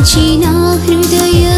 वञ्चिना हृदय